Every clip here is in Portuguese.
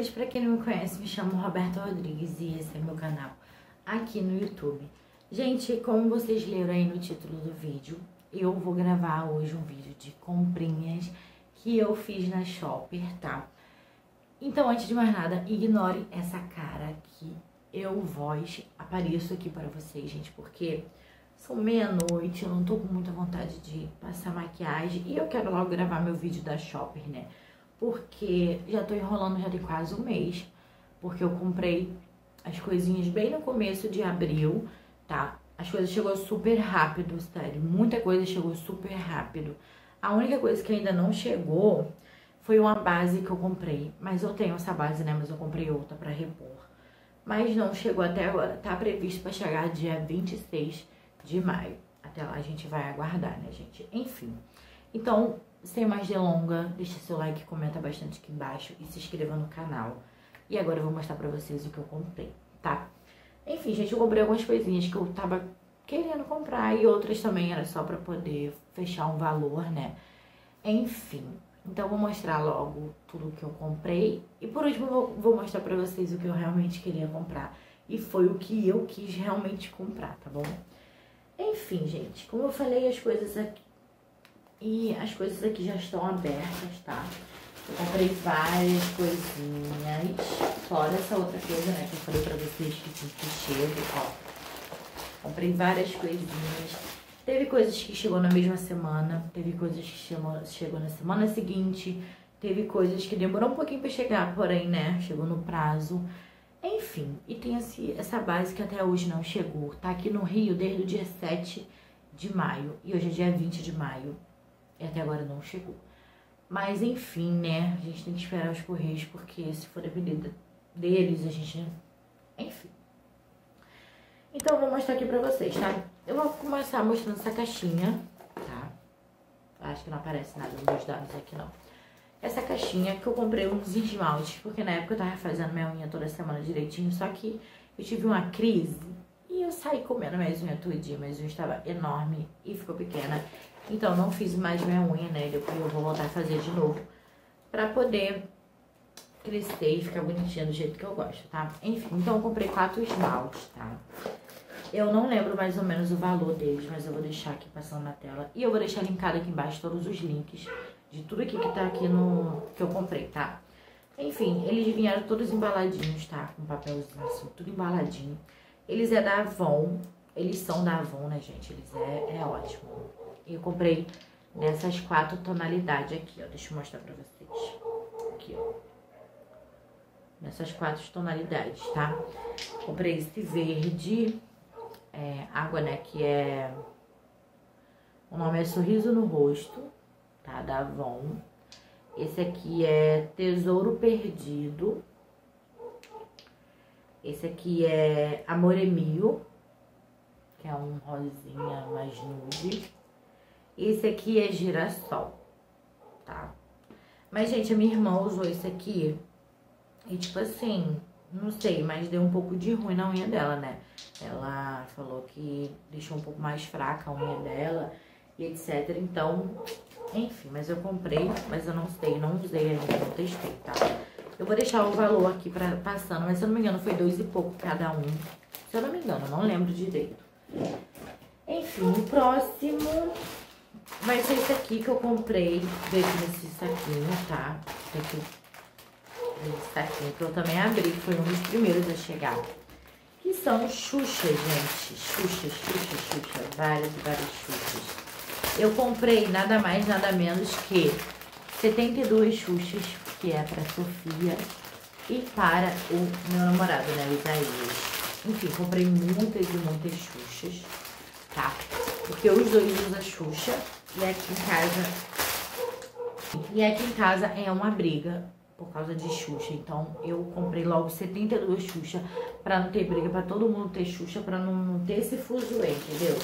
amores, pra quem não me conhece, me chamo Roberta Rodrigues e esse é meu canal aqui no YouTube. Gente, como vocês leram aí no título do vídeo, eu vou gravar hoje um vídeo de comprinhas que eu fiz na Shopper, tá? Então, antes de mais nada, ignore essa cara que eu, voz, apareço aqui para vocês, gente, porque são meia-noite, eu não tô com muita vontade de passar maquiagem e eu quero logo gravar meu vídeo da Shopper, né? Porque já tô enrolando já tem quase um mês, porque eu comprei as coisinhas bem no começo de abril, tá? As coisas chegou super rápido, sério, muita coisa chegou super rápido. A única coisa que ainda não chegou foi uma base que eu comprei, mas eu tenho essa base, né, mas eu comprei outra pra repor. Mas não chegou até agora, tá previsto pra chegar dia 26 de maio. Até lá a gente vai aguardar, né, gente? Enfim, então sem mais delonga, deixa seu like, comenta bastante aqui embaixo e se inscreva no canal. E agora eu vou mostrar pra vocês o que eu comprei, tá? Enfim, gente, eu comprei algumas coisinhas que eu tava querendo comprar e outras também era só pra poder fechar um valor, né? Enfim, então eu vou mostrar logo tudo que eu comprei e por último eu vou, vou mostrar pra vocês o que eu realmente queria comprar. E foi o que eu quis realmente comprar, tá bom? Enfim, gente, como eu falei, as coisas aqui e as coisas aqui já estão abertas, tá? Eu comprei várias coisinhas. Fora essa outra coisa, né? Que eu falei pra vocês que tinha que chega, ó. Comprei várias coisinhas. Teve coisas que chegou na mesma semana. Teve coisas que chegou, chegou na semana seguinte. Teve coisas que demorou um pouquinho pra chegar, porém, né? Chegou no prazo. Enfim, e tem esse, essa base que até hoje não chegou. Tá aqui no Rio desde o dia 7 de maio. E hoje é dia 20 de maio. E até agora não chegou. Mas enfim, né? A gente tem que esperar os correios, porque se for depender deles, a gente. Enfim. Então eu vou mostrar aqui pra vocês, tá? Eu vou começar mostrando essa caixinha, tá? Acho que não aparece nada nos meus dados aqui, não. Essa caixinha que eu comprei uns esmaltes, porque na época eu tava fazendo minha unha toda semana direitinho, só que eu tive uma crise e eu saí comendo minha unha todo dia, minha unha estava enorme e ficou pequena. Então, não fiz mais minha unha, né? Depois eu vou voltar a fazer de novo. Pra poder crescer e ficar bonitinha do jeito que eu gosto, tá? Enfim, então eu comprei quatro esmaltes, tá? Eu não lembro mais ou menos o valor deles, mas eu vou deixar aqui passando na tela. E eu vou deixar linkado aqui embaixo todos os links de tudo aqui que tá aqui no... que eu comprei, tá? Enfim, eles vieram todos embaladinhos, tá? Com papelzinho assim, tudo embaladinho. Eles é da Avon, eles são da Avon, né, gente? Eles é, é ótimo. E eu comprei nessas quatro tonalidades aqui, ó. Deixa eu mostrar pra vocês. Aqui, ó. Nessas quatro tonalidades, tá? Comprei esse verde, é, água, né, que é... O nome é Sorriso no Rosto, tá? Da Avon. Esse aqui é Tesouro Perdido. Esse aqui é Amor é Mio, que é um rosinha mais nude. Esse aqui é girassol, tá? Mas, gente, a minha irmã usou esse aqui e, tipo assim, não sei, mas deu um pouco de ruim na unha dela, né? Ela falou que deixou um pouco mais fraca a unha dela e etc. Então, enfim, mas eu comprei, mas eu não sei, não usei ainda, não testei, tá? Eu vou deixar o valor aqui pra, passando, mas se eu não me engano foi dois e pouco cada um. Se eu não me engano, não lembro direito. Enfim, o próximo Vai ser esse aqui que eu comprei, veio nesse saquinho, tá? Esse aqui, esse saquinho que eu também abri, foi um dos primeiros a chegar. Que são xuxas, gente. Xuxas, xuxas, xuxas. Várias e várias xuxas. Eu comprei nada mais, nada menos que 72 xuxas, que é pra Sofia e para o meu namorado, né, o Isaías. Enfim, comprei muitas e muitas xuxas, tá? Porque os dois usam Xuxa e aqui em casa... E aqui em casa é uma briga por causa de Xuxa. Então, eu comprei logo 72 Xuxa pra não ter briga, pra todo mundo ter Xuxa, pra não, não ter esse fuzuê, entendeu?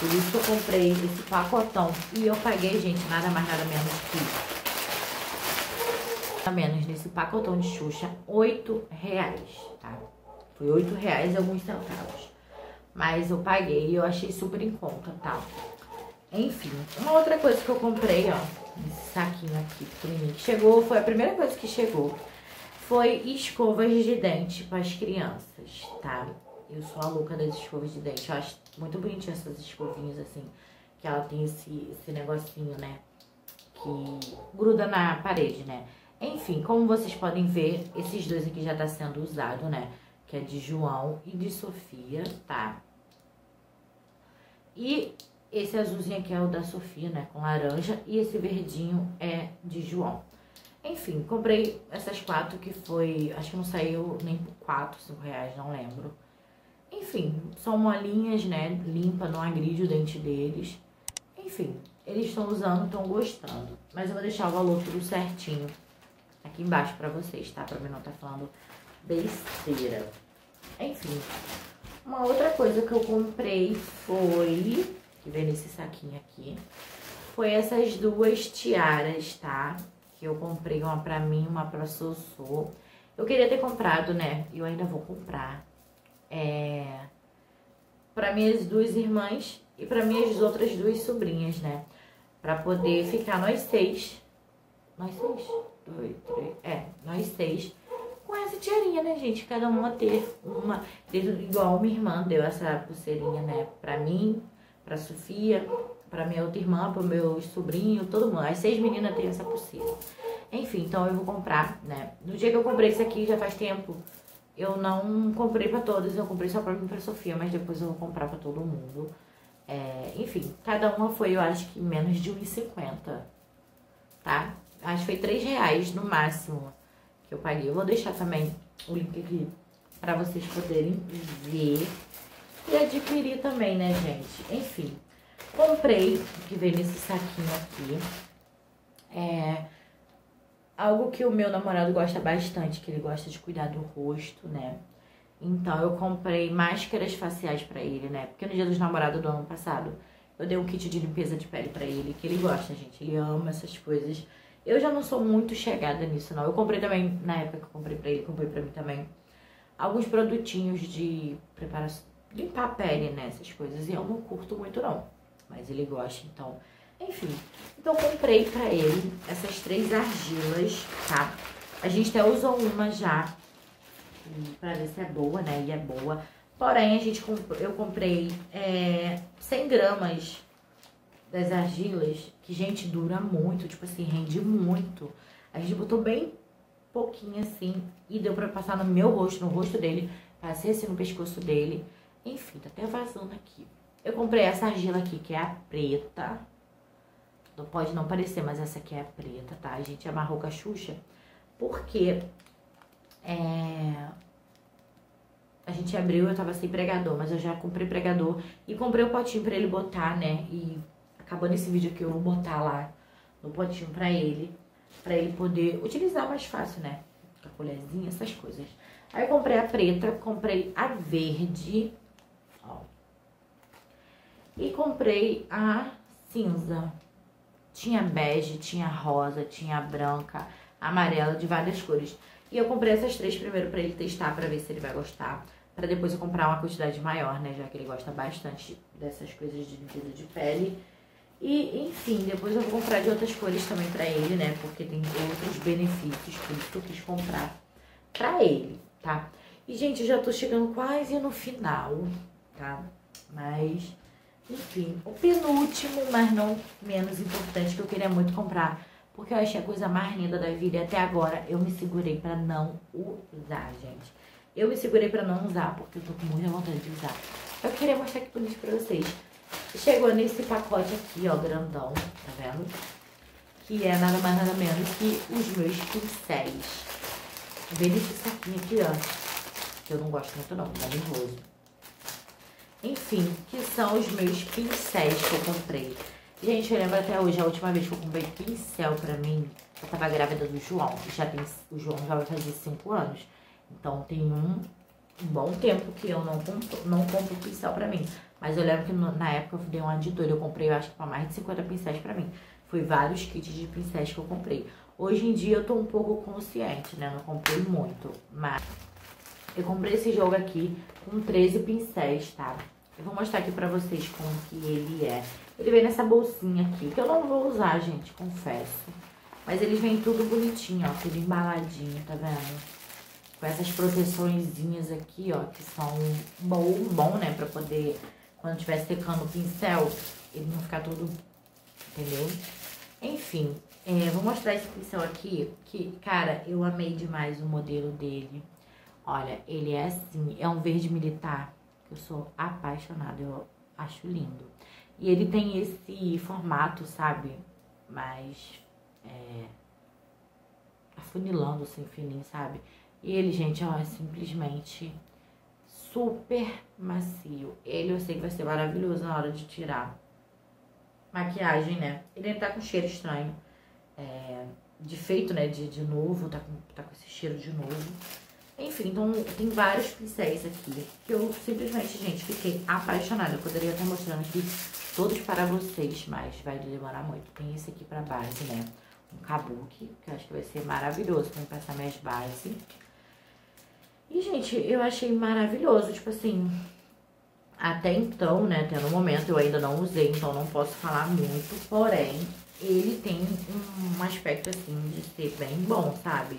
Por isso que eu comprei esse pacotão. E eu paguei, gente, nada mais, nada menos que... Nada menos nesse pacotão de Xuxa, 8 reais, tá? Foi 8 reais e alguns centavos. Mas eu paguei e eu achei super em conta, tá? Enfim, uma outra coisa que eu comprei, ó, nesse saquinho aqui pequenininho que chegou, foi a primeira coisa que chegou, foi escovas de dente para as crianças, tá? Eu sou a louca das escovas de dente. Eu acho muito bonitinha essas escovinhas assim, que ela tem esse, esse negocinho, né? Que gruda na parede, né? Enfim, como vocês podem ver, esses dois aqui já tá sendo usado, né? Que é de João e de Sofia, tá? E esse azulzinho aqui é o da Sofia, né? Com laranja. E esse verdinho é de João. Enfim, comprei essas quatro que foi... Acho que não saiu nem por quatro, cinco reais, não lembro. Enfim, são molinhas, né? Limpa, não agride o dente deles. Enfim, eles estão usando, estão gostando. Mas eu vou deixar o valor tudo certinho aqui embaixo pra vocês, tá? Pra mim não tá falando besteira. Enfim, uma outra coisa que eu comprei foi... Que vem nesse saquinho aqui. Foi essas duas tiaras, tá? Que eu comprei uma pra mim, uma pra Sossô. Eu queria ter comprado, né? E eu ainda vou comprar é, para minhas duas irmãs e para minhas outras duas sobrinhas, né? Para poder ficar nós seis. Nós seis? Dois, três. É, nós seis. Com essa tiarinha, né, gente? Cada uma ter uma. Igual minha irmã deu essa pulseirinha, né? Pra mim, pra Sofia, pra minha outra irmã, pro meu sobrinho, todo mundo. As seis meninas têm essa pulseira. Enfim, então eu vou comprar, né? No dia que eu comprei isso aqui, já faz tempo, eu não comprei pra todas, eu comprei só pra mim e pra Sofia, mas depois eu vou comprar pra todo mundo. É, enfim, cada uma foi, eu acho que menos de 1,50, tá? Acho que foi 3 reais no máximo que eu paguei. Eu vou deixar também o link aqui pra vocês poderem ver e adquirir também, né, gente? Enfim, comprei, que veio nesse saquinho aqui, é algo que o meu namorado gosta bastante, que ele gosta de cuidar do rosto, né? Então eu comprei máscaras faciais para ele, né? Porque no dia dos namorados do ano passado, eu dei um kit de limpeza de pele para ele, que ele gosta, gente. Ele ama essas coisas. Eu já não sou muito chegada nisso, não. Eu comprei também, na época que eu comprei pra ele, comprei pra mim também, alguns produtinhos de preparação, limpar a pele, né? Essas coisas. E eu não curto muito, não. Mas ele gosta, então enfim, então comprei pra ele essas três argilas, tá? A gente até usou uma já, pra ver se é boa, né? E é boa. Porém, a gente eu comprei é, 100 gramas das argilas, que, gente, dura muito, tipo assim, rende muito. A gente botou bem pouquinho assim, e deu pra passar no meu rosto, no rosto dele, passei assim no pescoço dele. Enfim, tá até vazando aqui. Eu comprei essa argila aqui, que é a preta, não pode não parecer, mas essa aqui é a preta, tá? A gente amarrou com a Xuxa porque é, a gente abriu, eu tava sem pregador, mas eu já comprei pregador e comprei o potinho pra ele botar, né? E acabando esse vídeo aqui, eu vou botar lá no potinho pra ele, pra ele poder utilizar mais fácil, né? Com a colherzinha, essas coisas. Aí eu comprei a preta, comprei a verde. E comprei a cinza. Tinha bege, tinha rosa, tinha branca, amarela, de várias cores. E eu comprei essas três primeiro pra ele testar, pra ver se ele vai gostar. Pra depois eu comprar uma quantidade maior, né? Já que ele gosta bastante dessas coisas de limpeza de pele. E, enfim, depois eu vou comprar de outras cores também pra ele, né? Porque tem outros benefícios, por isso que eu quis comprar pra ele, tá? E, gente, eu já tô chegando quase no final, tá? Mas enfim, o penúltimo, mas não menos importante, que eu queria muito comprar, porque eu achei a coisa mais linda da vida e até agora eu me segurei pra não usar, gente. Eu me segurei pra não usar, porque eu tô com muita vontade de usar. Eu queria mostrar aqui bonito pra vocês. Chegou nesse pacote aqui, ó, grandão, tá vendo? Que é nada mais nada menos que os meus pincéis. Vem nesse saquinho aqui, ó. Que eu não gosto muito não, tá nervoso. Enfim, que são os meus pincéis que eu comprei. Gente, eu lembro até hoje, a última vez que eu comprei pincel pra mim, eu tava grávida do João. Já tem, o João já vai fazer 5 anos. Então tem um, bom tempo que eu não compro, não compro pincel pra mim. Mas eu lembro que no, na época eu dei uma de doido. Eu comprei, eu acho que pra mais de 50 pincéis pra mim. Foi vários kits de pincéis que eu comprei. Hoje em dia eu tô um pouco consciente, né? Não comprei muito, mas... Eu comprei esse jogo aqui com 13 pincéis, tá? Eu vou mostrar aqui pra vocês como que ele é. Ele vem nessa bolsinha aqui, que eu não vou usar, gente, confesso. Mas eles vêm tudo bonitinho, ó, tudo embaladinho, tá vendo? com essas proteçõezinhas aqui, ó, que são bom, bom, né, pra poder, quando estiver secando o pincel, ele não ficar todo, entendeu? Enfim, é, vou mostrar esse pincel aqui, que, cara, eu amei demais o modelo dele. Olha, ele é assim, é um verde militar, eu sou apaixonada, eu acho lindo. E ele tem esse formato, sabe, mais é, afunilando assim, fininho, sabe? E ele, gente, ó, é simplesmente super macio. Ele eu sei que vai ser maravilhoso na hora de tirar maquiagem, né? Ele tá com cheiro estranho. É, de feito, né? De, de novo, tá com, tá com esse cheiro de novo. Enfim, então tem vários pincéis aqui que eu simplesmente, gente, fiquei apaixonada. Eu poderia estar mostrando aqui todos para vocês, mas vai demorar muito. Tem esse aqui pra base, né? Um kabuki, que eu acho que vai ser maravilhoso pra passar minhas bases. E, gente, eu achei maravilhoso, tipo assim... Até então, né, até no momento eu ainda não usei, então não posso falar muito. Porém, ele tem um aspecto, assim, de ser bem bom, sabe?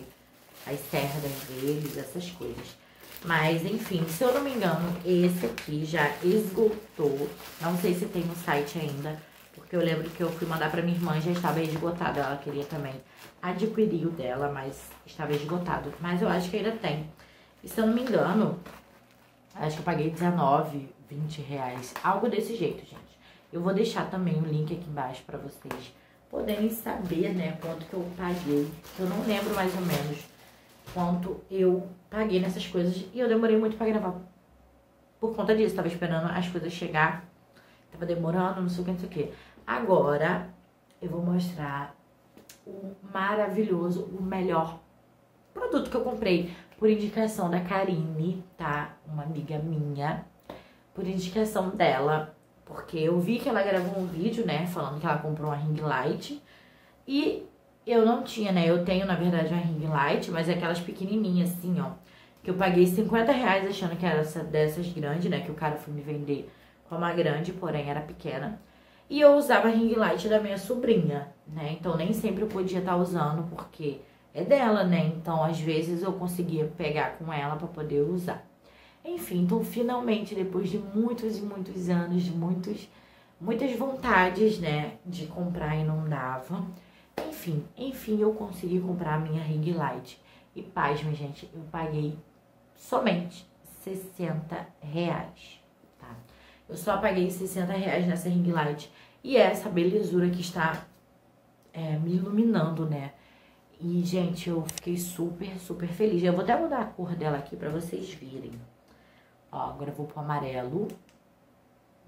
As cerdas deles, essas coisas. Mas, enfim, se eu não me engano, esse aqui já esgotou. Não sei se tem no site ainda, porque eu lembro que eu fui mandar pra minha irmã já estava esgotado. Ela queria também adquirir o dela, mas estava esgotado. Mas eu acho que ainda tem. E se eu não me engano, acho que eu paguei 19, 20 reais. Algo desse jeito, gente. Eu vou deixar também o link aqui embaixo pra vocês poderem saber, né, quanto que eu paguei. Eu não lembro mais ou menos quanto eu paguei nessas coisas e eu demorei muito para gravar. Por conta disso, tava esperando as coisas chegar, tava demorando, não sei o que, não sei o que. Agora eu vou mostrar o maravilhoso, o melhor produto que eu comprei por indicação da Karine, tá? Uma amiga minha, por indicação dela, porque eu vi que ela gravou um vídeo, né, falando que ela comprou uma ring light e eu não tinha, né? Eu tenho, na verdade, uma ring light, mas é aquelas pequenininhas assim, ó. Que eu paguei 50 reais achando que era essa, dessas grandes, né? Que o cara foi me vender como uma grande, porém era pequena. E eu usava a ring light da minha sobrinha, né? Então nem sempre eu podia estar tá usando, porque é dela, né? Então às vezes eu conseguia pegar com ela para poder usar. Enfim, então finalmente, depois de muitos e muitos anos, de muitos, muitas vontades, né? De comprar e não dava enfim, enfim, eu consegui comprar a minha ring light. E paz, gente, eu paguei somente 60 reais, tá? Eu só paguei 60 reais nessa ring light. E é essa belezura que está é, me iluminando, né? E, gente, eu fiquei super, super feliz. Eu vou até mudar a cor dela aqui pra vocês verem. Ó, agora eu vou pro amarelo.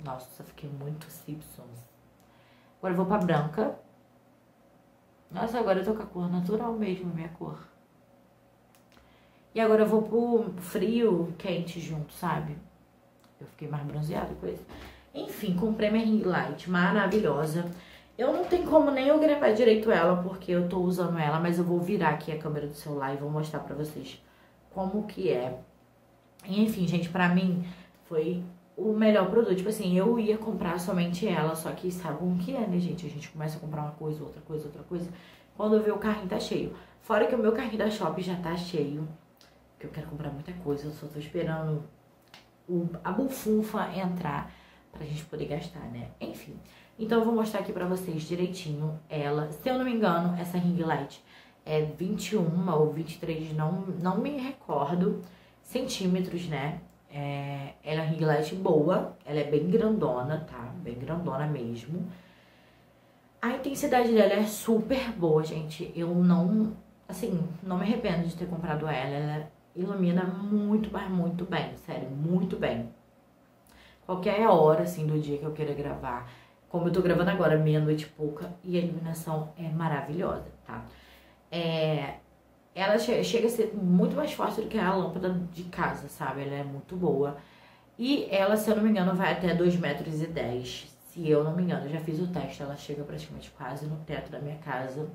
Nossa, fiquei muito Simpsons. Agora eu vou pra branca. Nossa, agora eu tô com a cor natural mesmo, minha cor. E agora eu vou pro frio, quente junto, sabe? Eu fiquei mais bronzeada com isso. Enfim, comprei minha ring light maravilhosa. Eu não tenho como nem eu gravar direito ela, porque eu tô usando ela, mas eu vou virar aqui a câmera do celular e vou mostrar pra vocês como que é. Enfim, gente, pra mim foi o melhor produto. Tipo assim, eu ia comprar somente ela, só que sabe como que é, né, gente? A gente começa a comprar uma coisa, outra coisa, outra coisa. Quando eu ver o carrinho tá cheio. Fora que o meu carrinho da Shop já tá cheio. Porque eu quero comprar muita coisa. Eu só tô esperando o, a bufunfa entrar pra gente poder gastar, né? Enfim. Então eu vou mostrar aqui pra vocês direitinho ela. Se eu não me engano, essa ring light é 21 ou 23, não, não me recordo, centímetros, né? É, ela é ring light boa, ela é bem grandona, tá? Bem grandona mesmo. A intensidade dela é super boa, gente. Eu não, assim, não me arrependo de ter comprado ela. Ela ilumina muito, mas muito bem, sério, muito bem. Qualquer hora, assim, do dia que eu queira gravar. Como eu tô gravando agora, meia-noite e pouca, e a iluminação é maravilhosa, tá? É, ela chega a ser muito mais forte do que a lâmpada de casa, sabe? Ela é muito boa. E ela, se eu não me engano, vai até 2,10 metros. E dez. Se eu não me engano, eu já fiz o teste, ela chega praticamente quase no teto da minha casa.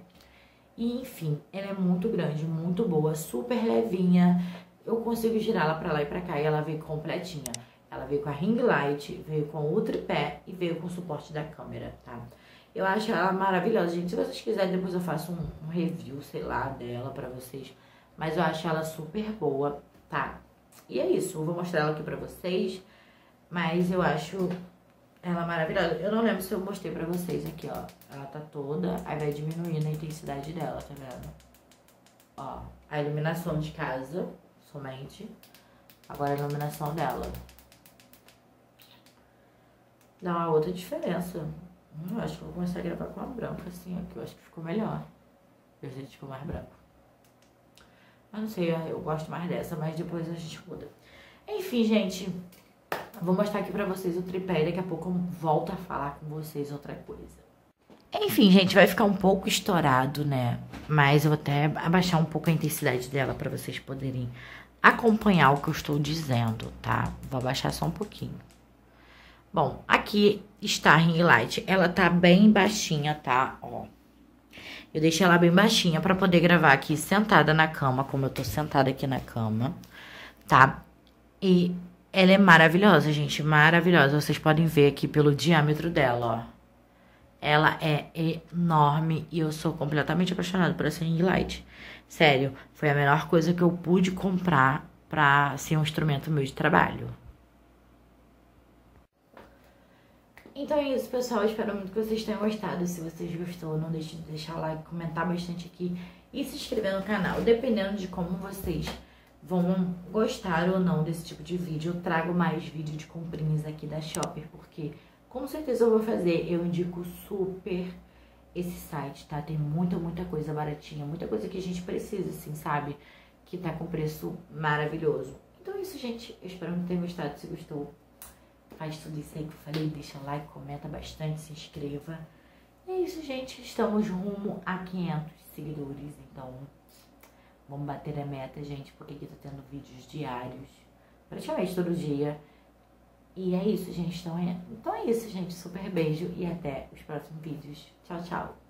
E, enfim, ela é muito grande, muito boa, super levinha. Eu consigo girar ela pra lá e pra cá e ela veio completinha. Ela veio com a ring light, veio com o tripé e veio com o suporte da câmera, tá? Eu acho ela maravilhosa, gente. Se vocês quiserem, depois eu faço um, um review, sei lá, dela pra vocês. Mas eu acho ela super boa, tá? E é isso, eu vou mostrar ela aqui pra vocês. Mas eu acho ela maravilhosa. Eu não lembro se eu mostrei pra vocês aqui, ó. Ela tá toda, aí vai diminuindo a intensidade dela, tá vendo? Ó, a iluminação de casa, somente. Agora a iluminação dela. Dá uma outra diferença. Acho que vou começar a gravar com a branca, assim, que eu acho que ficou melhor. Eu que ficou mais branco. Mas não sei, eu gosto mais dessa, mas depois a gente muda. Enfim, gente, vou mostrar aqui pra vocês o tripé e daqui a pouco eu volto a falar com vocês outra coisa. Enfim, gente, vai ficar um pouco estourado, né? Mas eu vou até abaixar um pouco a intensidade dela pra vocês poderem acompanhar o que eu estou dizendo, tá? Vou abaixar só um pouquinho. Bom, aqui está a ring light. Ela tá bem baixinha, tá? Ó. Eu deixei ela bem baixinha para poder gravar aqui sentada na cama, como eu tô sentada aqui na cama, tá? E ela é maravilhosa, gente, maravilhosa. Vocês podem ver aqui pelo diâmetro dela, ó. Ela é enorme e eu sou completamente apaixonada por essa ring light. Sério, foi a melhor coisa que eu pude comprar pra ser um instrumento meu de trabalho. Então é isso, pessoal. Espero muito que vocês tenham gostado. Se vocês gostou, não deixe de deixar like, comentar bastante aqui e se inscrever no canal. Dependendo de como vocês vão gostar ou não desse tipo de vídeo, eu trago mais vídeo de comprinhas aqui da Shopper, porque com certeza eu vou fazer. Eu indico super esse site, tá? Tem muita, muita coisa baratinha, muita coisa que a gente precisa, assim, sabe? Que tá com preço maravilhoso. Então é isso, gente. Eu espero que tenham gostado. Se gostou, Faz tudo isso aí que eu falei, deixa like, comenta bastante, se inscreva. E é isso, gente. Estamos rumo a 500 seguidores, então vamos bater a meta, gente, porque aqui tá tendo vídeos diários, praticamente todo dia. E é isso, gente. Então é, então é isso, gente. Super beijo e até os próximos vídeos. Tchau, tchau.